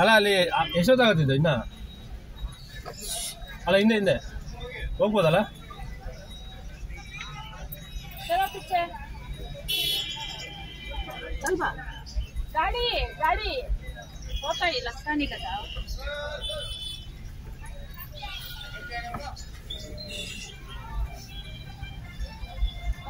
ಅಲ್ಲ ಅಲ್ಲಿ ಎಷ್ಟೊತ್ತಾಗತ್ತಿದ್ದು ಇನ್ನ ಅಲ್ಲ ಹಿಂದೆ ಹಿಂದೆ ಹೋಗ್ಬೋದಲ್ಲ ಗಾಡಿ ಗಾಡಿ ಹೋಗ್ತಾ ಇಲ್ಲ ಸ್ಥಾನಿಕದ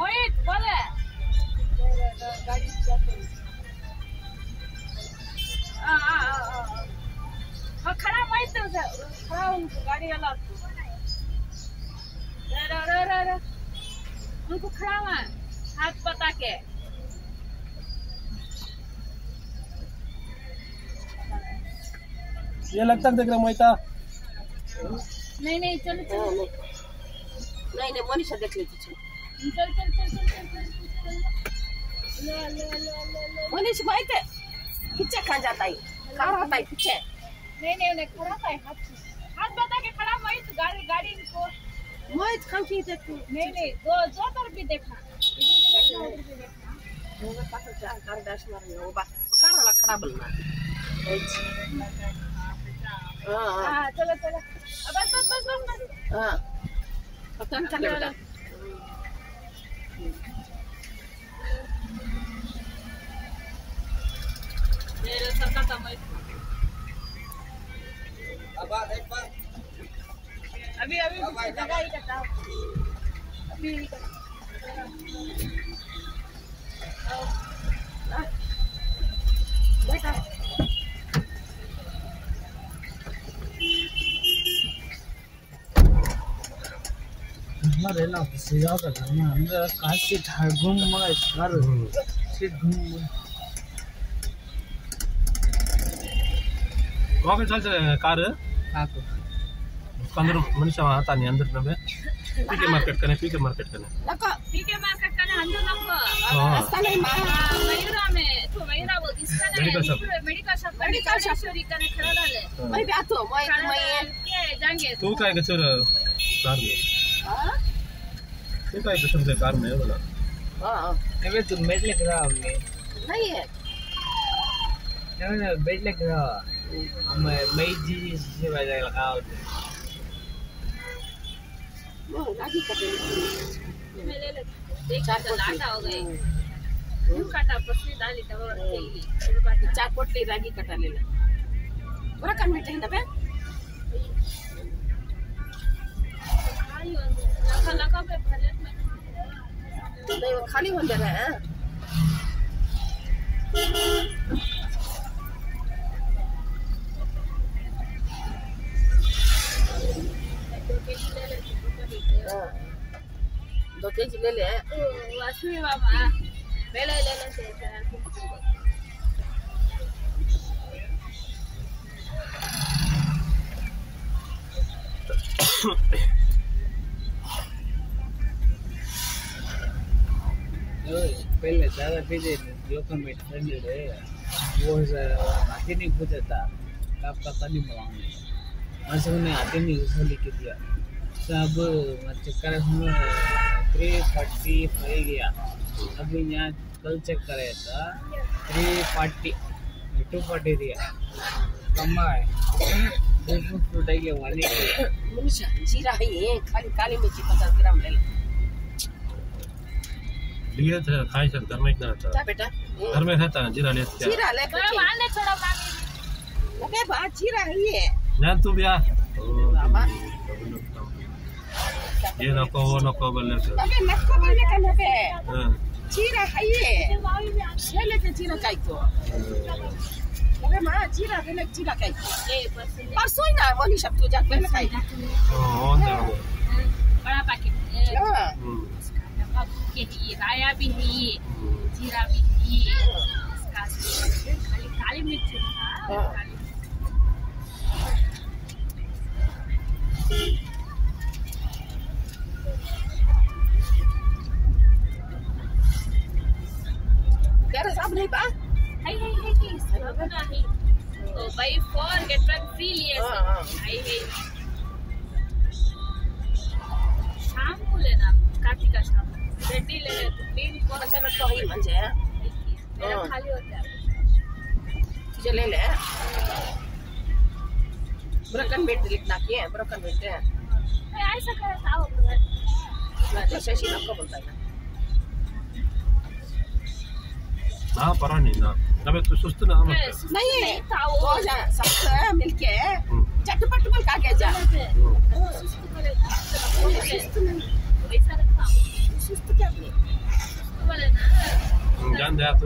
ಓಯ್ ಬೋಲೆ ಗಾಡಿ खड़ा खड़ा खड़ा उनको गाड़ी वाला उनको खराब हाथ पता के ये लगता देख रहा नहीं नहीं चल चल नहीं नहीं मनीषा देख लेती चलो चल चल चल चल चल मनीष मोहिता है पीछे कहाँ जाता है कहाँ रहता है पीछे नहीं नहीं नहीं खड़ा था हाथ हाथ बता के खड़ा वही तो गाड़ी गाड़ी को कहाँ की देख नहीं नहीं दो दो तरफ़ भी देखना इधर भी देखना उधर भी देखना वो पास जा कर डैश मारने वो बा कहाँ वाला खड़ा बनना हाँ हाँ हाँ चलो चलो अब बस बस बस हाँ पता नहीं चले अभी अभी ही करता अभी ही करता रेला सीधा कर रहा हूँ अंदर काश से घूम मगर इस घर से घूम లోకల్ చాలా కారు కొందరు మనిషి తాను అందరి నమ్మే పీకే మార్కెట్ కానీ పీకే మార్కెట్ కానీ medical shop medical shop medical shop शोरी करने खड़ा डाले मैं भी आतो मैं मैं जाएँगे तू का एक चोर कार में तू का एक चोर कार में बोला हाँ हाँ ये तो करा हमने नहीं है Jangan balik lagi lah. Amai maji siapa yang kau tu? No, lagi kat sini. चार पोटली रागी कटाले बड़ा कन्वीट है दबे खाली हो जा रहा है दो के जी ले ले मामा ले ले ले पहले दादा पीजे जोखम में ठंड रहे वो हाथी नहीं पूछा था आपका पानी मांगने वैसे उन्हें हाथी नहीं उठा लिख दिया सब चक्कर में थ्री फोर्टी हो गया। अभी यहाँ कल चेक करे था थ्री फोर्टी टू फोर्टी दिया। कम है टूट गया वाली मनीषा जीरा है खाली काली मिर्ची पचास ग्राम ले ले। लिए थे खाई सर घर में इतना था। बेटा? घर में रहता है जीरा ले जीरा ले छोड़ा मामी अबे बात जीरा है ना तू भी आ बाबा। ये नको वो नको बोले अरे नको का कन होबे चीरा खाइए छेले के चीरा खाइतो अबे मां चीरा खेले चीरा कहीं पर सोई ना मोनी सब तो जाके ना खाई ओ ना बड़ा पैकेट के जी राया भी नहीं चीरा भी नहीं खाली काली मिर्च हां nahi ba hai hai hai hai sabab na hai so buy four get one free liye sir hai hai शाम को लेना काटी का शाम। रेडी ले तीन को अच्छा लगता है। मज़े मेरा हाँ। खाली होता है। तुझे ले ब्रोकन बेट लिखना किए ब्रोकन बेट है। हाँ। तो ऐसा कर था वो तो शशि आपको बोलता है। ನಾ ಪರವಾಗಿಲ್ಲ ನಮಗೆ ಸುಸ್ತು ನಾ ಮತ್ತೆ नहीं था वो वो जा सबसे मिलके हम्म। चटपट में खा के जा सुस्त करेगा वैसा रखा सुस्त क्या अपनी बोले ना ಹ್ಮ್, ಜಾನ್ ದ್ಯಾ ಆತು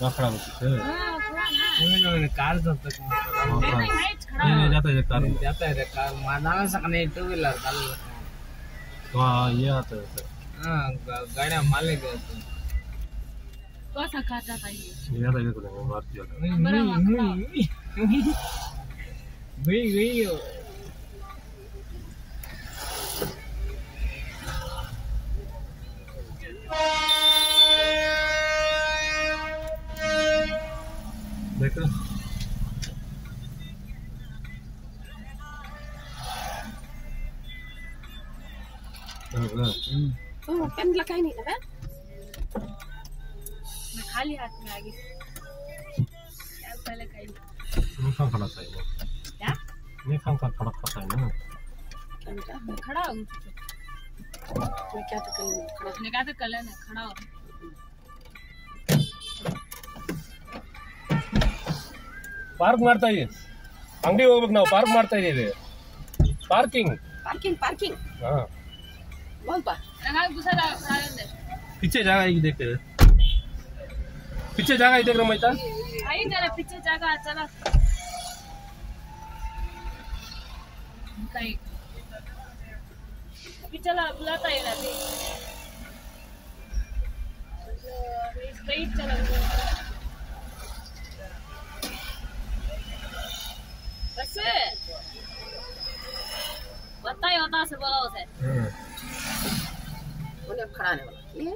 वहाँ खड़ा हो सकते हैं कार जाता है जाता है कार जाता है कार माना सकने टू व्हीलर डाल हाँ ये आता है सर हाँ गाड़ियाँ मालिक है तो कौन सा कार जाता है ये जाता है कुछ नहीं मारती जाता है नहीं नहीं नहीं नहीं ಹೌದಾ? हम्म पेन लगाई नहीं ना मैं खाली हाथ में आ गई क्या पहले कहीं ನೀ ಕಾಂಗ್ ಕಡಕ್ತಾ ಇನ್ನು. क्या ನೀ ಕಾಂಗ್ ಕಾಂಗ್ ಕಡಕ್ತಾ ಇನ್ನು. क्या बेटा मैं खड़ा हूँ मैं क्या तो कल खड़ा उसने कहा था कल है ना खड़ा हो ಪಾರ್ಕ್ ಮಾಡ್ತಾ ಇದೀವಿ ಅಂಗಡಿ ಹೋಗ್ಬೇಕು ನಾವು ಪಾರ್ಕ್ ಮಾಡ್ತಾ ಇದೀವಿ ಪಾರ್ಕಿಂಗ್ पार्किंग पार्किंग ಹಾ पीछे जागा एक देख पीछे जागा देख रहा मैता आई जरा पीछे जागा चला काही पीछेला बुलाता येईल ते चला बस बताई होता से बोला होता है अब खड़ा नहीं वाला ये